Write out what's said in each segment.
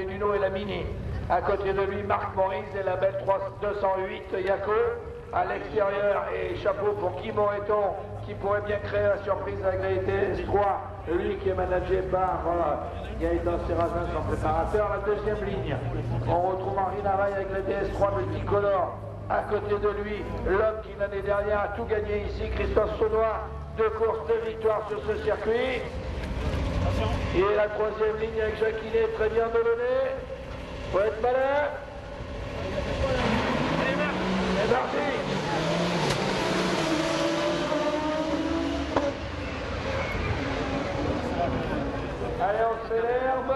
Nuno et la Mini. À côté de lui, Marc Maurice et la belle 208 Yako. À l'extérieur, et chapeau pour Guy Moreton, qui pourrait bien créer la surprise avec la DS3. Lui qui est managé par euh, Gaëtan Serrazin, son préparateur. La deuxième ligne, on retrouve Henri Navaille avec la DS3 multicolore. À côté de lui, l'homme qui l'année dernière a tout gagné ici, Christophe Saunois. Deux courses, deux victoires sur ce circuit. Et la troisième ligne avec Jacquinet, très bien Delaunay. Faut être malin. C'est parti. Allez, on s'énerve.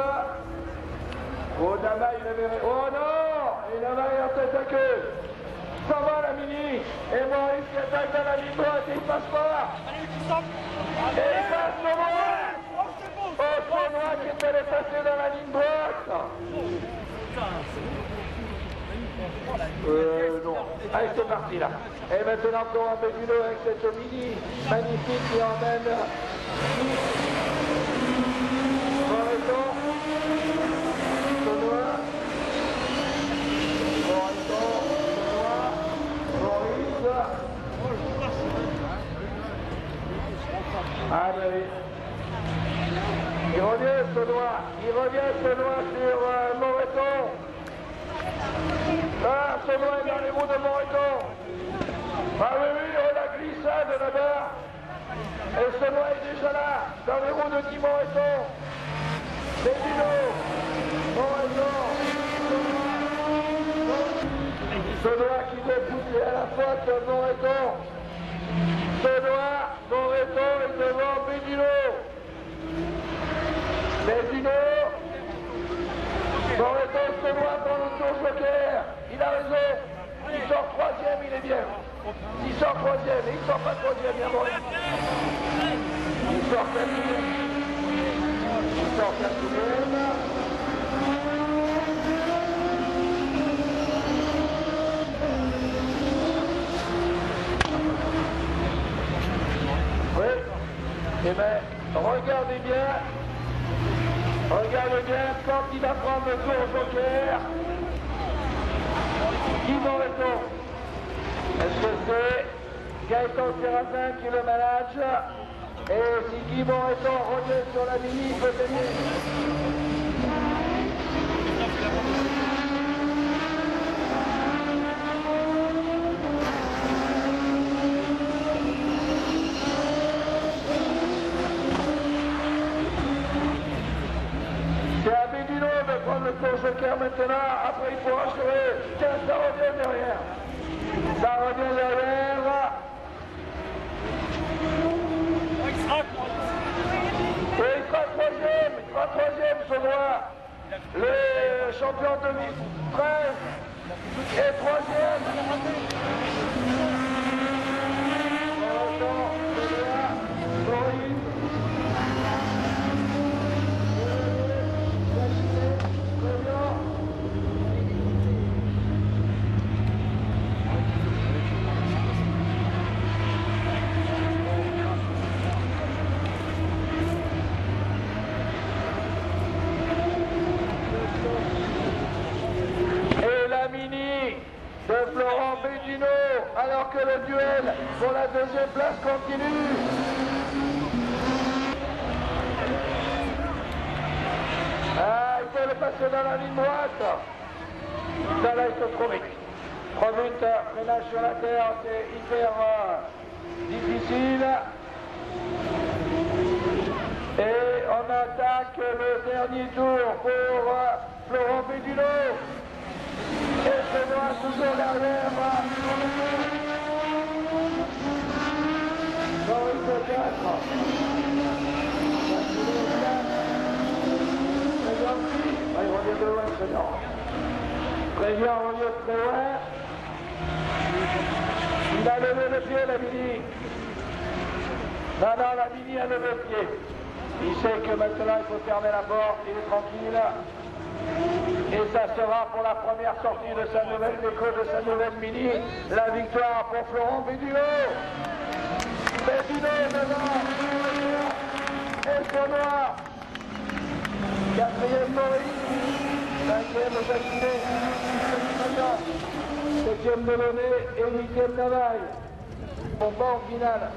Oh, Nama, il avait... Oh non Il avait en tête à queue. Ça va la mini. Et Maurice qui attaque dans la ligne droite et il passe pas. Et il passe le Oh, Saunois qui est allé passer dans la ligne droite. Euh. Allez, c'est parti là. Et maintenant, Florent Bégulo avec cette mini magnifique qui emmène Maurice. Allez. Il revient Saunois, il revient Saunois sur euh, Moreton. Ah, Saunois est dans les roues de Moreton. Ah oui, oui, oh la glissade là-bas. Et Saunois est déjà là, dans les roues de Guy Moreton. C'est Dino. Moreton. Saunois qui veut pousser à la faute Moreton. Saunois, Moreton est devant. Bédino. Moreton Saunois pour le tour joker. Il a raison. Il sort il est bien. Sort troisième, et il sort pas troisième, il y a Maurice. Il sort quatrième. Il sort quatrième. Oui. Eh bien, regardez bien. Regardez bien quand il va prendre le tour joker. Qui Moreton Est-ce 245 km. Et si est en revient sur la ligne, il peut. C'est à Bédino de prendre le joker maintenant, après il faut jouer 15 ans. Le champion 2013 est troisième. Attends, c'est là. Maurice. Et la mini de Florent Bédino, alors le duel pour la deuxième place continue. Ah, il faut le passer dans la ligne droite. Ça là, il se trop vite. Trop vite, ménage sur la terre, c'est hyper euh, difficile. Et on attaque le dernier tour pour euh, Florent Bédino. Et c'est moi toujours derrière. Maurice 4. Ah, il Très bien, on revient de loin. Il a levé le pied, la mini. Non, non, la mini a levé le pied. Il sait que maintenant, il faut fermer la porte, il est tranquille. Et ça sera pour la première sortie de sa nouvelle déco, de sa nouvelle mini, la victoire pour Florent Bédino. Bédino devant, et Saunois. Quatrième Maurice. Quatrième Jacquinet, septième Delaunay et huitième Navaille. Bon, en finale.